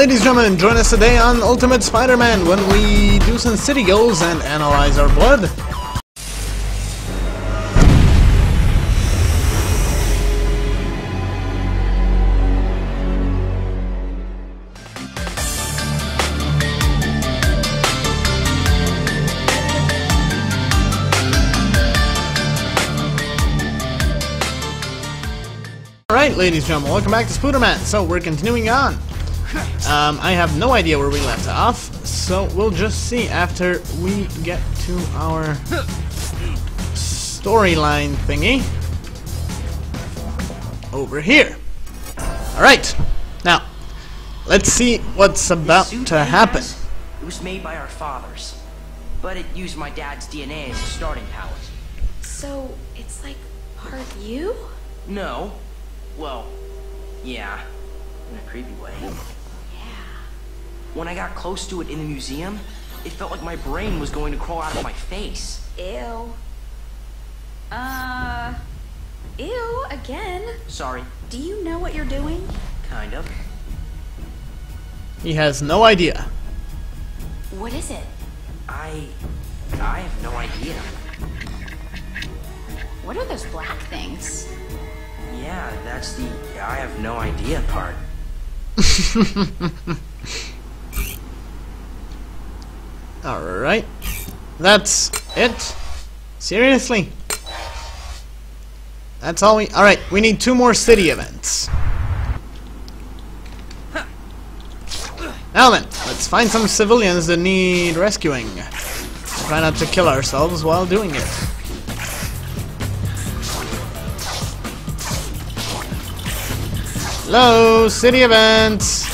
Ladies and gentlemen, join us today on Ultimate Spider-Man when we do some city goals and analyze our blood. Alright, ladies and gentlemen, welcome back to Spooderman. So, we're continuing on. Um, I have no idea where we left off, so we'll just see after we get to our storyline thingy. Over here. Alright, now, let's see what's about to happen. has, It was made by our fathers, but it used my dad's DNA as a starting palette. So it's like part you? No. Well, yeah. In a creepy way. Yeah. When I got close to it in the museum, it felt like my brain was going to crawl out of my face. Ew. Uh. Ew, again. Sorry, Do you know what you're doing? kind of. He has no idea. What is it? I... I have no idea. What are those black things? Yeah, that's the I have no idea part. Alright. That's it? Seriously? That's all we... Alright, we need two more city events. Now then, let's find some civilians that need rescuing. Try not to kill ourselves while doing it. Hello, city events!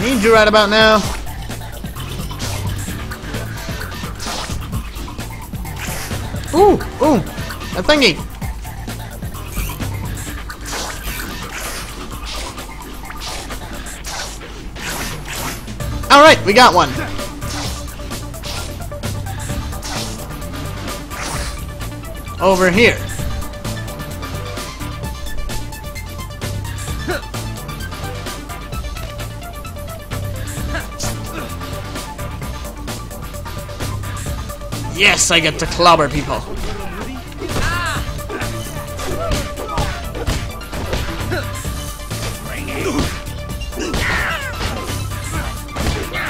Need you right about now. Ooh, ooh, a thingy. All right, we got one. Over here. Yes, I get to clobber people.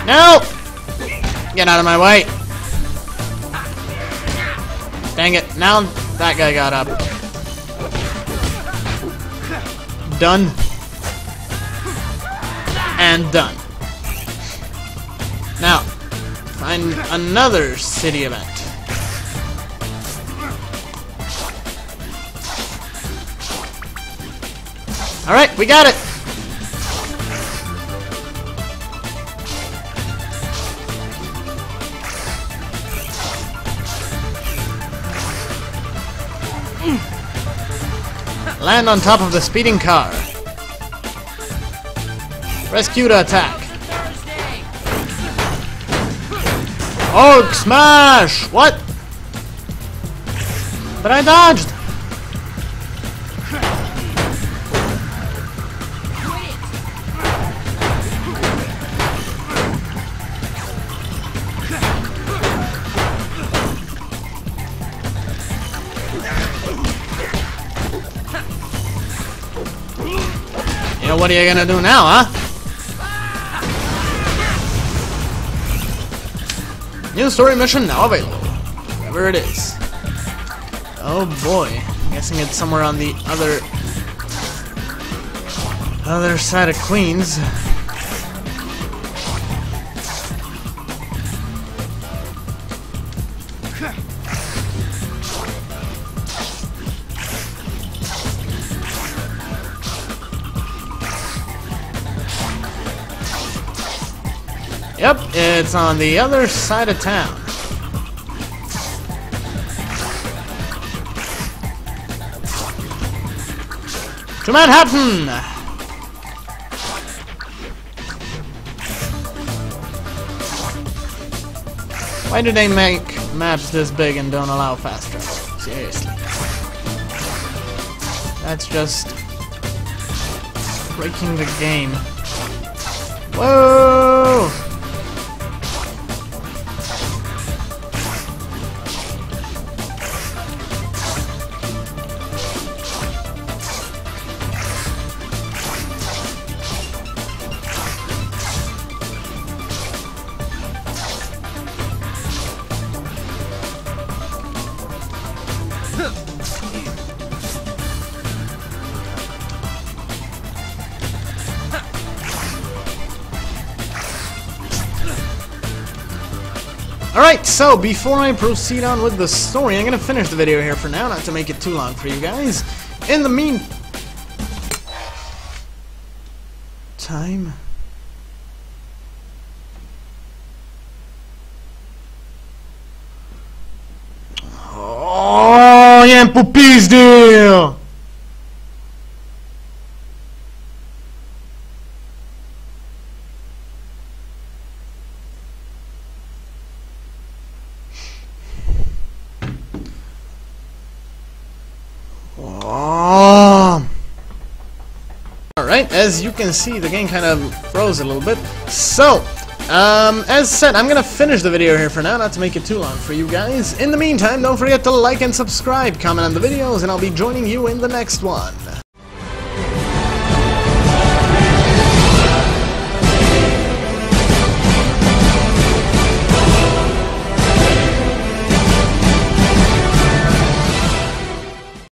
No! Get out of my way. Dang it. Now that guy got up. Done. And done. Now, find another city event. Alright, we got it! Hmm. Land on top of the speeding car. Rescue to attack. Oh, smash! What? But I dodged! Know, what are you gonna do now, huh? New story mission now available. Wherever it is. Oh boy. I'm guessing it's somewhere on the other... Other side of Queens. Yep, it's on the other side of town. To Manhattan! Why do they make maps this big and don't allow fast travel? Seriously. That's just breaking the game. Whoa! Alright, so before I proceed on with the story, I'm gonna finish the video here for now, not to make it too long for you guys. In the mean... Time... Oh, jem popizdil! Oh. Alright, as you can see, the game kind of froze a little bit. So, um, as said, I'm gonna finish the video here for now, not to make it too long for you guys. In the meantime, don't forget to like and subscribe, comment on the videos, and I'll be joining you in the next one.